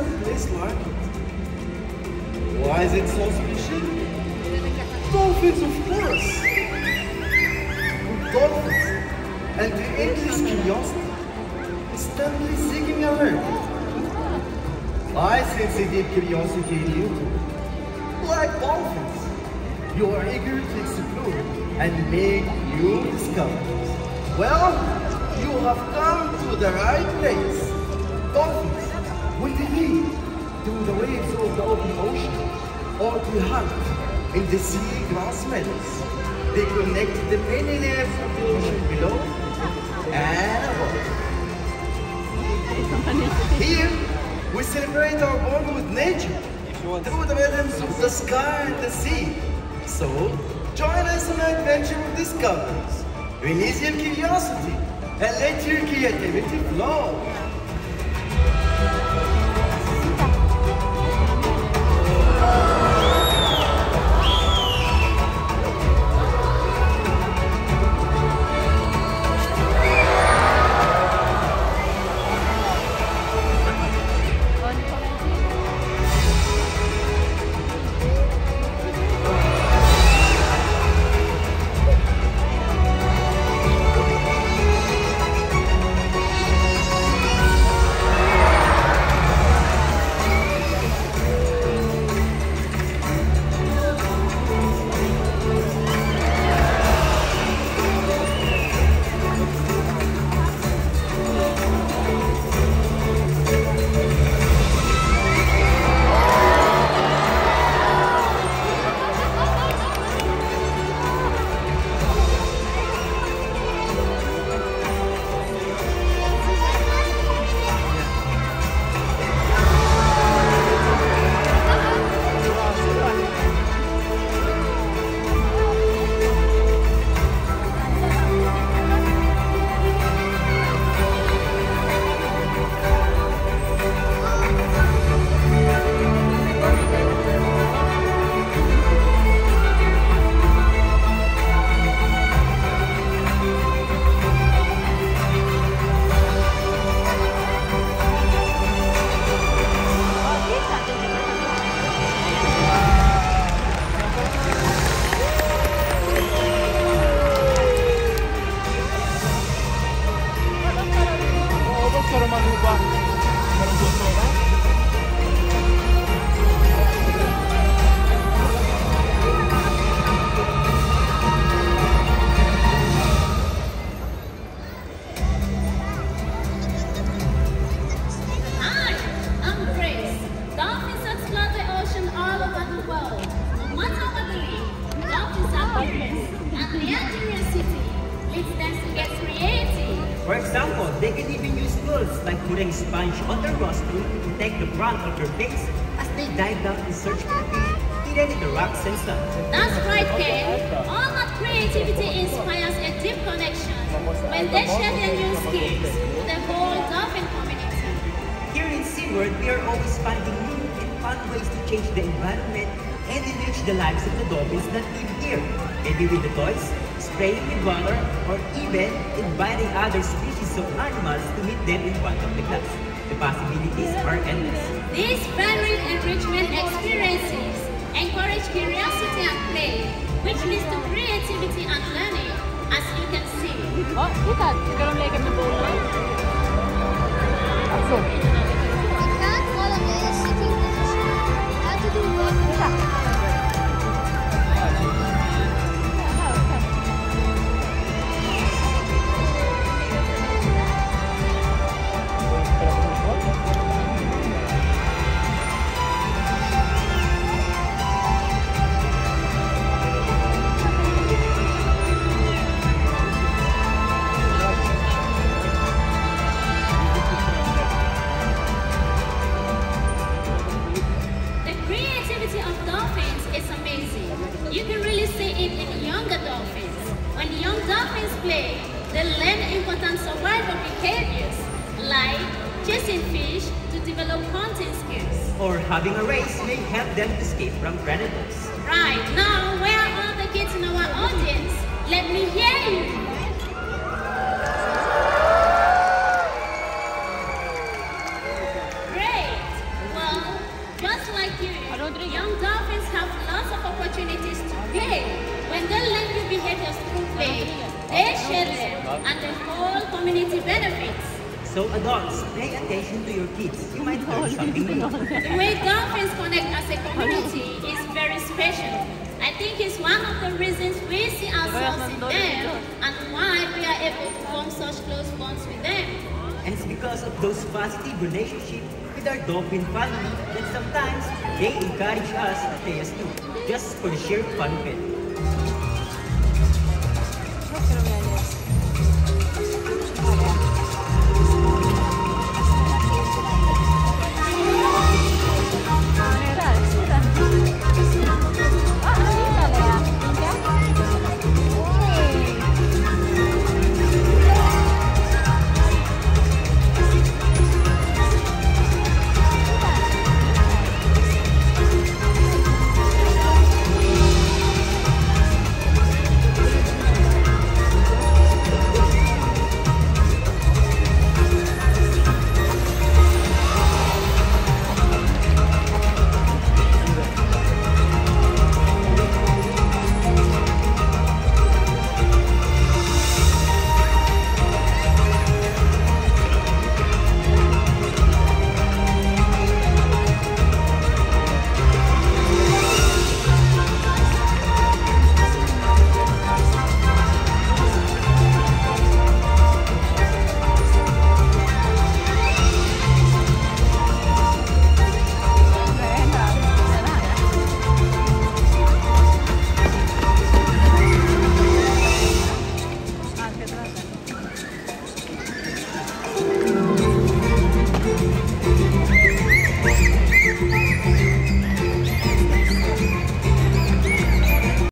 other place like it. Why is it so special? Dolphins, of course. Dolphins and the endless curiosity, is constantly seeking a learn. I sense a deep curiosity in you. Like dolphins, you are eager to explore and make new discoveries. Well, you have come to the right place. Dolphins, through the waves of the open ocean, or to hunt in the sea grass meadows, they connect the many layers of the ocean below and above. Here, we celebrate our bond with nature through the rhythms of the sky and the sea. So, join us in an adventure of discoveries. Release your curiosity and let your creativity flow. Tools like putting a sponge on their rostrum to protect the brunt of their face as they dive down in search for food hidden in the rocks and. That's right, Ken. All that creativity inspires a deep connection when they share their new skills with the whole dolphin community. Here in SeaWorld, we are always finding new and fun ways to change the environment and enrich the lives of the dolphins that live here. Maybe with the toys, spraying with water, or even inviting other species of animals to meet them in one of the class. The possibilities are endless. These varied enrichment experiences encourage curiosity and play, which leads to creativity and learning, as you can see. Ja, titta! Ska de leka med bollen? Alltså. We play, they learn important survival behaviors like chasing fish to develop hunting skills. Or having a race may help them escape from predators. Right, now where are all the kids in our audience? Let me hear you. opportunities to play when they learn new behaviors through play they share them and the whole community benefits. So adults, pay attention to your kids. You might learn something new. The way dolphins connect as a community is very special. I think it's one of the reasons we see ourselves in them and why we are able to form such close bonds with them. And it's because of those positive relationships with our dolphin family that sometimes they encourage us at too, just for the sheer fun of it. Thank